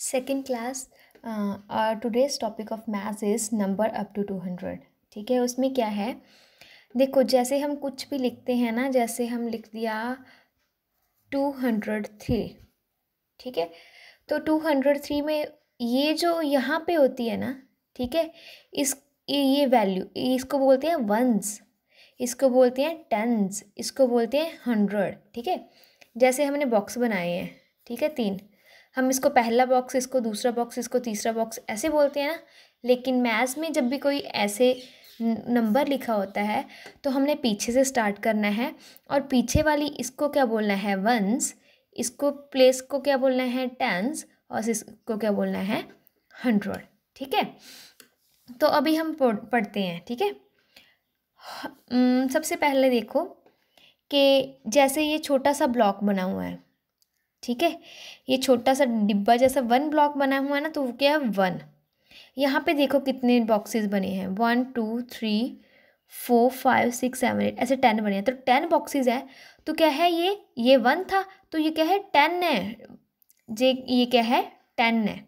Second class और today's topic of maths is number up to two hundred ठीक है, उसमें क्या है? देखो, जैसे हम कुछ भी लिखते हैं ना, जैसे हम लिख दिया टू हंड्रेड थ्री ठीक है? तो टू हंड्रेड थ्री में ये जो यहाँ पे होती है ना, ठीक है? इस, ये वैल्यू इसको बोलते हैं वंस इसको बोलते हैं टेंस इसको बोलते हैं हंड्रेड ठीक है? जैसे हमने बॉक्स बनाए हैं, ठीक है? तीन। हम इसको पहला बॉक्स इसको दूसरा बॉक्स इसको तीसरा बॉक्स ऐसे बोलते हैं ना। लेकिन मैथ्स में जब भी कोई ऐसे नंबर लिखा होता है तो हमने पीछे से स्टार्ट करना है। और पीछे वाली इसको क्या बोलना है? वंस इसको प्लेस को क्या बोलना है? टेंस और इसको क्या बोलना है? हंड्रेड ठीक है? तो अभी हम पढ़ते हैं, ठीक है? सबसे पहले देखो कि जैसे ये छोटा सा ब्लॉक बना हुआ है ठीक है? ये छोटा सा डिब्बा जैसा वन ब्लॉक बना हुआ है ना तो वो क्या है? वन यहाँ पे देखो कितने बॉक्सेस बने हैं। One two three four five six seven eight ऐसे टेन बने हैं। तो टेन बॉक्सेस है। तो क्या है ये? ये वन था। तो ये क्या है? टेन है। जे, ये क्या है? टेन है।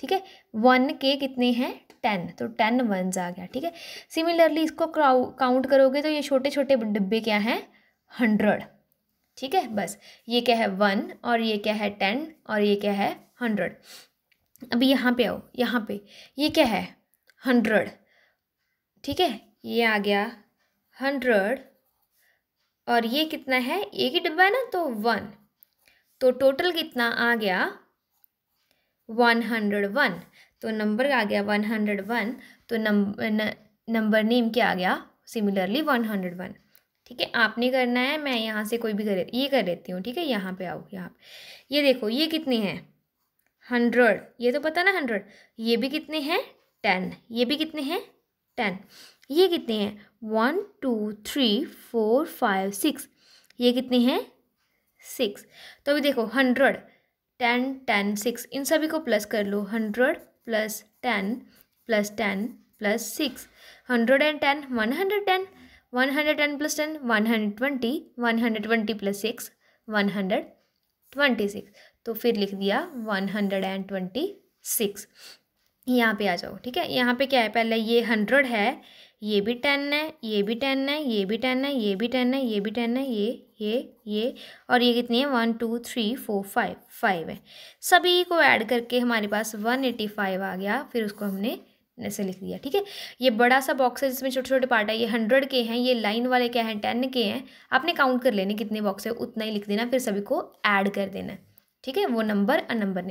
ठीक है? वन के कितने हैं? टेन तो टेन वंस आ गया। ठीक है? सिमिलरली इसको काउंट करोगे तो ये छोटे छोटे डिब्बे क्या हैं? हंड्रेड ठीक है? बस। ये क्या है वन और ये क्या है टेन और ये क्या है हंड्रेड। अभी यहाँ पे आओ, यहाँ पे। ये क्या है? हंड्रेड। ठीक है? ये आ गया हंड्रेड और ये कितना है? एक ही डब्बा है ना? तो वन। तो टोटल कितना आ गया? One hundred one. तो नंबर आ गया वन हंड्रेड वन। तो नंबर नंबर नेम क्या आ गया? Similarly one hundred one. ठीक है? आपने करना है, मैं यहाँ से कोई भी कर, ये कर लेती हूँ, ठीक है? यहाँ पे आओ, यहाँ पे। ये देखो, ये कितनी है? हंड्रेड। ये तो पता ना हंड्रेड? ये भी कितने हैं? टेन। ये भी कितने हैं? टेन। ये कितने हैं? One, two, three, four, five, six. ये कितने हैं? सिक्स। तो अभी देखो, हंड्रेड, टेन टेन, सिक्स। इन सभी को प्लस कर लो। Hundred plus ten plus ten plus six. Hundred and ten, one hundred ten. One hundred ten plus ten one hundred twenty one hundred twenty plus six one hundred twenty six तो फिर लिख दिया one hundred and twenty six यहाँ पे आ जाओ, ठीक है? यहाँ पे क्या है? पहले ये हंड्रेड है, ये भी टेन है, ये भी टेन है, ये भी टेन है, ये भी टेन है, ये भी टेन है, ये ये ये, और ये कितनी है? One two three four five five है। सभी को ऐड करके हमारे पास वन एटी फाइव आ गया, फिर उसको हमने ऐसे लिख दिया, ठीक है? ये बड़ा सा बॉक्स है जिसमें छोटे छोटे पार्ट है, ये हंड्रेड के हैं, ये लाइन वाले क्या हैं? टेन के हैं। आपने काउंट कर लेने कितने बॉक्स है, उतना ही लिख देना, फिर सभी को ऐड कर देना, ठीक है? वो नंबर अ नंबर नेम